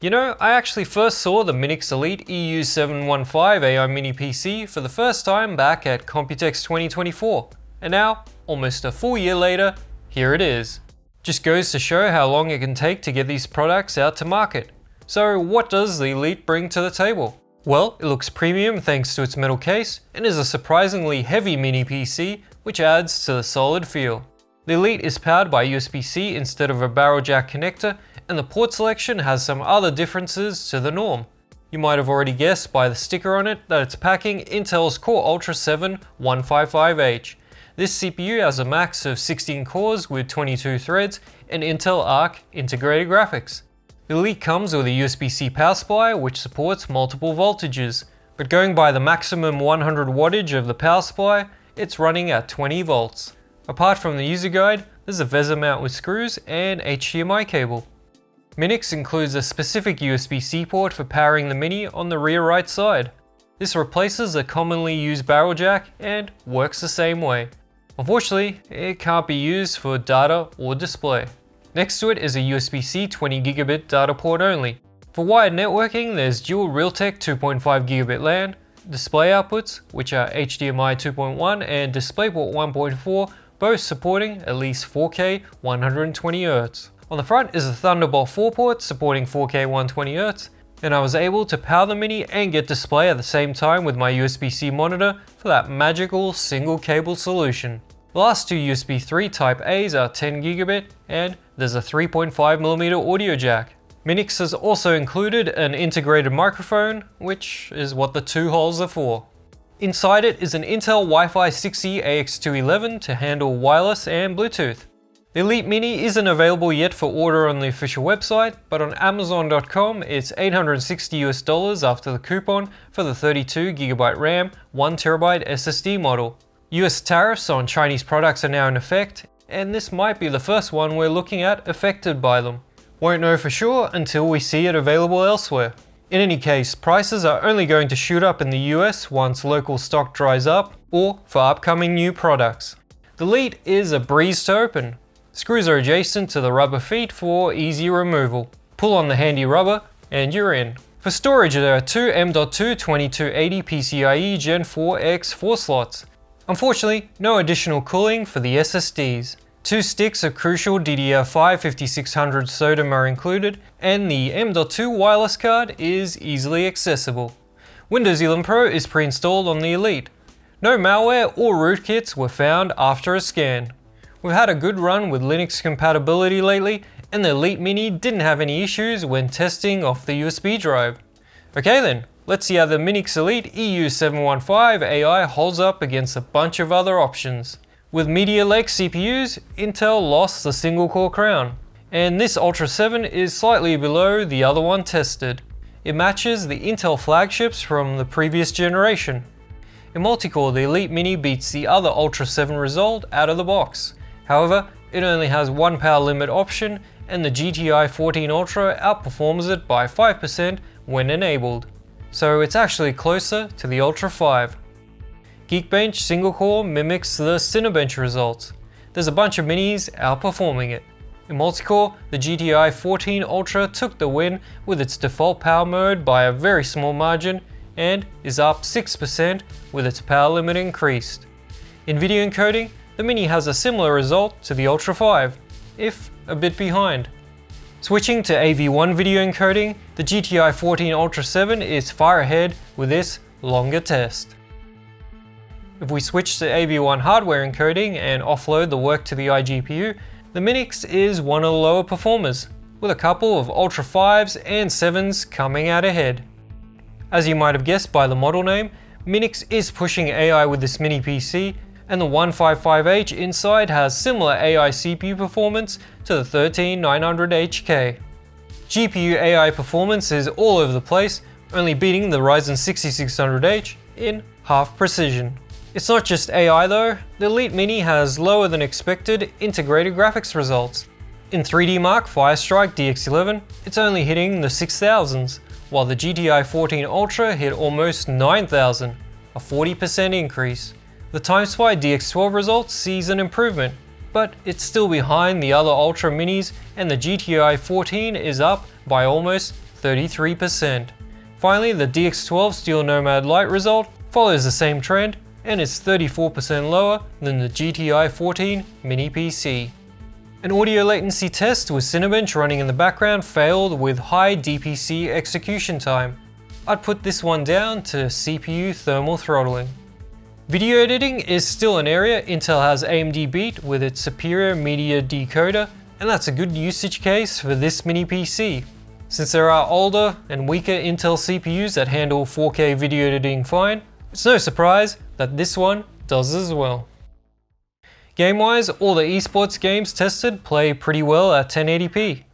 You know, I actually first saw the Minix Elite EU715 AI Mini PC for the first time back at Computex 2024, and now, almost a full year later, here it is. Just goes to show how long it can take to get these products out to market. So what does the Elite bring to the table? Well, it looks premium thanks to its metal case, and is a surprisingly heavy mini PC, which adds to the solid feel. The Elite is powered by USB-C instead of a barrel jack connector, and the port selection has some other differences to the norm. You might have already guessed by the sticker on it that it's packing Intel's Core Ultra 7 155H, this CPU has a max of 16 cores with 22 threads and Intel Arc integrated graphics. The Elite comes with a USB-C power supply which supports multiple voltages, but going by the maximum 100 wattage of the power supply, it's running at 20 volts. Apart from the user guide, there's a VESA mount with screws and HDMI cable. Minix includes a specific USB-C port for powering the Mini on the rear right side. This replaces a commonly used barrel jack and works the same way. Unfortunately, it can't be used for data or display. Next to it is a USB-C 20 gigabit data port only. For wired networking, there's dual Realtek 2.5 gigabit LAN, display outputs, which are HDMI 2.1 and DisplayPort 1.4, both supporting at least 4K 120Hz. On the front is a Thunderbolt 4 port supporting 4K 120Hz, and I was able to power the Mini and get display at the same time with my USB-C monitor for that magical single cable solution. The last two USB 3 Type A's are 10 gigabit and there's a 3.5mm audio jack. Minix has also included an integrated microphone, which is what the two holes are for. Inside it is an Intel Wi-Fi 6E AX211 to handle wireless and Bluetooth. The Elite Mini isn't available yet for order on the official website, but on Amazon.com it's 860 US dollars after the coupon for the 32GB RAM, 1TB SSD model. US tariffs on Chinese products are now in effect, and this might be the first one we're looking at affected by them. Won't know for sure until we see it available elsewhere. In any case, prices are only going to shoot up in the US once local stock dries up, or for upcoming new products. The Elite is a breeze to open. Screws are adjacent to the rubber feet for easy removal. Pull on the handy rubber and you're in. For storage there are two M.2 2280 PCIe Gen 4X 4 slots. Unfortunately, no additional cooling for the SSDs. Two sticks of crucial DDR5 5600 SODIMM are included, and the M.2 wireless card is easily accessible. Windows 11 Pro is pre-installed on the Elite. No malware or rootkits were found after a scan. We've had a good run with Linux compatibility lately, and the Elite Mini didn't have any issues when testing off the USB drive. Okay then, Let's see how the Minix Elite EU715 AI holds up against a bunch of other options. With Meteor Lake CPUs, Intel lost the single core crown, and this Ultra 7 is slightly below the other one tested. It matches the Intel flagships from the previous generation. In multi-core, the Elite Mini beats the other Ultra 7 result out of the box. However, it only has one power limit option, and the GTI 14 Ultra outperforms it by 5% when enabled so it's actually closer to the Ultra 5. Geekbench single core mimics the Cinebench results. There's a bunch of minis outperforming it. In multi-core, the GTI 14 Ultra took the win with its default power mode by a very small margin and is up 6% with its power limit increased. In video encoding, the Mini has a similar result to the Ultra 5, if a bit behind. Switching to AV1 video encoding, the GTI 14 Ultra 7 is far ahead with this longer test. If we switch to AV1 hardware encoding and offload the work to the iGPU, the Minix is one of the lower performers, with a couple of Ultra 5s and 7s coming out ahead. As you might have guessed by the model name, Minix is pushing AI with this mini PC and the 155H inside has similar AI CPU performance to the 13900HK. GPU AI performance is all over the place, only beating the Ryzen 6600H in half precision. It's not just AI though, the Elite Mini has lower than expected integrated graphics results. In 3D Mark Firestrike DX11, it's only hitting the 6000s, while the GTI 14 Ultra hit almost 9000, a 40% increase. The TimeSpy DX12 results sees an improvement, but it's still behind the other Ultra Minis and the GTI 14 is up by almost 33%. Finally, the DX12 Steel Nomad Lite result follows the same trend and is 34% lower than the GTI 14 Mini PC. An audio latency test with Cinebench running in the background failed with high DPC execution time. I'd put this one down to CPU thermal throttling. Video editing is still an area Intel has AMD beat with its superior media decoder, and that's a good usage case for this mini PC. Since there are older and weaker Intel CPUs that handle 4K video editing fine, it's no surprise that this one does as well. Game-wise, all the esports games tested play pretty well at 1080p.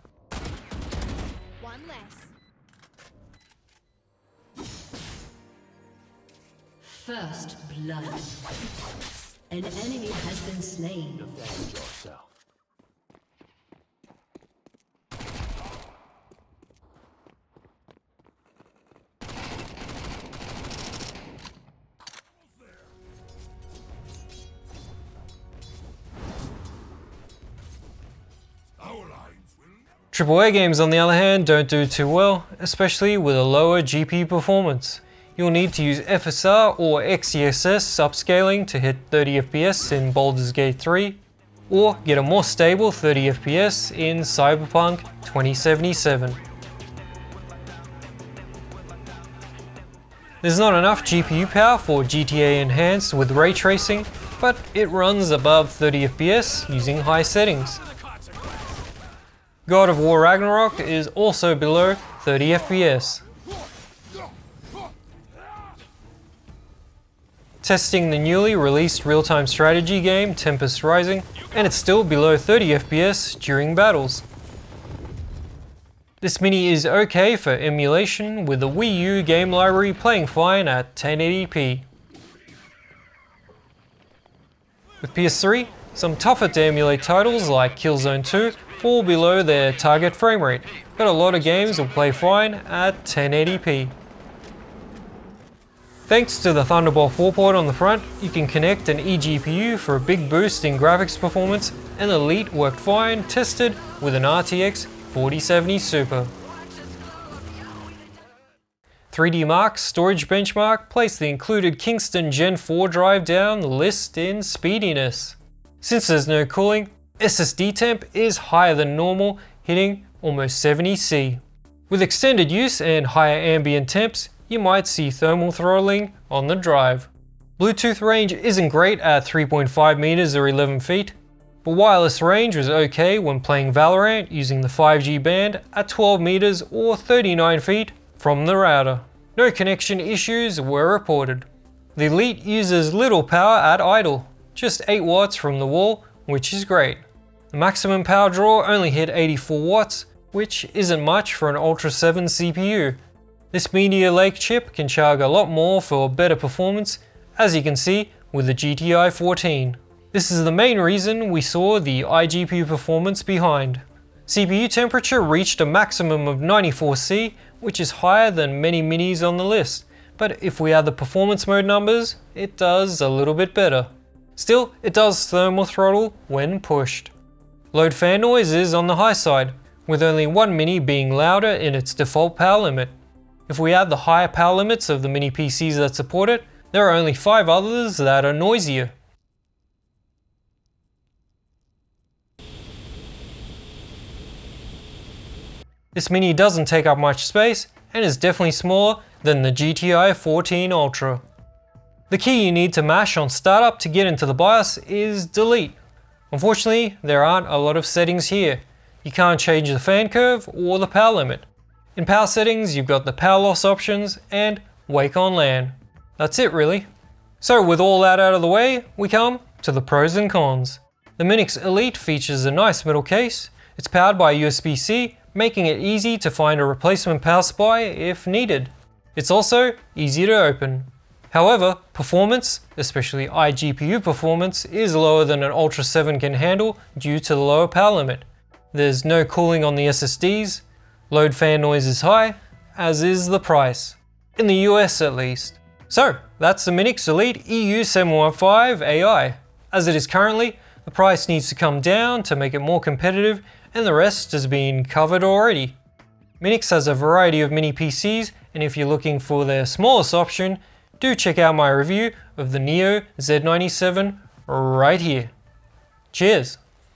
First blood. An enemy has been slain. Defend yourself. AAA games on the other hand don't do too well, especially with a lower GPU performance. You'll need to use FSR or XeSS upscaling to hit 30 FPS in Baldur's Gate 3, or get a more stable 30 FPS in Cyberpunk 2077. There's not enough GPU power for GTA Enhanced with ray tracing, but it runs above 30 FPS using high settings. God of War Ragnarok is also below 30 FPS. Testing the newly released real-time strategy game Tempest Rising, and it's still below 30 FPS during battles. This Mini is okay for emulation with the Wii U game library playing fine at 1080p. With PS3, some tougher to emulate titles like Killzone 2 fall below their target frame rate, but a lot of games will play fine at 1080p. Thanks to the Thunderbolt 4 port on the front, you can connect an eGPU for a big boost in graphics performance, and Elite worked fine tested with an RTX 4070 Super. 3D Mark Storage Benchmark placed the included Kingston Gen 4 drive down the list in speediness. Since there's no cooling, SSD temp is higher than normal, hitting almost 70C. With extended use and higher ambient temps, you might see thermal throttling on the drive. Bluetooth range isn't great at 3.5 meters or 11 feet, but wireless range was okay when playing Valorant using the 5G band at 12 meters or 39 feet from the router. No connection issues were reported. The Elite uses little power at idle, just 8 watts from the wall, which is great. The maximum power draw only hit 84 watts, which isn't much for an Ultra 7 CPU. This Meteor Lake chip can charge a lot more for better performance, as you can see with the GTI 14. This is the main reason we saw the iGPU performance behind. CPU temperature reached a maximum of 94C, which is higher than many minis on the list, but if we add the performance mode numbers, it does a little bit better. Still, it does thermal throttle when pushed. Load fan noise is on the high side, with only one Mini being louder in its default power limit. If we add the higher power limits of the Mini PCs that support it, there are only 5 others that are noisier. This Mini doesn't take up much space and is definitely smaller than the GTI 14 Ultra. The key you need to mash on startup to get into the BIOS is delete. Unfortunately, there aren't a lot of settings here. You can't change the fan curve or the power limit. In power settings, you've got the power loss options and wake on LAN. That's it really. So with all that out of the way, we come to the pros and cons. The Minix Elite features a nice middle case. It's powered by USB-C, making it easy to find a replacement power supply if needed. It's also easy to open. However, performance, especially iGPU performance, is lower than an Ultra 7 can handle due to the lower power limit. There's no cooling on the SSDs, load fan noise is high, as is the price. In the US at least. So, that's the Minix Elite EU715 AI. As it is currently, the price needs to come down to make it more competitive and the rest has been covered already. Minix has a variety of mini PCs, and if you're looking for their smallest option, do check out my review of the Neo Z97 right here. Cheers!